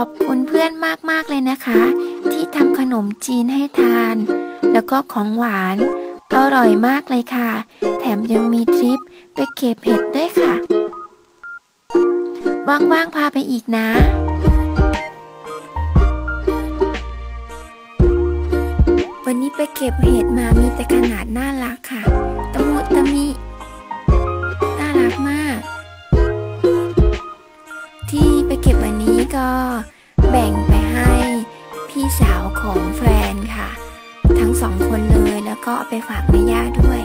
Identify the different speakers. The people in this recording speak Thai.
Speaker 1: ขอบคุณเพื่อนมากๆเลยนะคะ ที่ทำขนมจีนให้ทาน แล้วก็ของหวาน อร่อยมากเลยค่ะ แถมยังมีทริปไปเก็บเห็ดด้วยค่ะ ว่างๆพาไปอีกนะวันนี้ไปเก็บเห็ดมามีแต่ขนาดหน่า ไปเก็บวันนี้ก็แบ่งไปให้พี่สาวของแฟนค่ะ ทั้งสองคนเลยแล้วก็เอาไปฝากแม่ย่าด้วย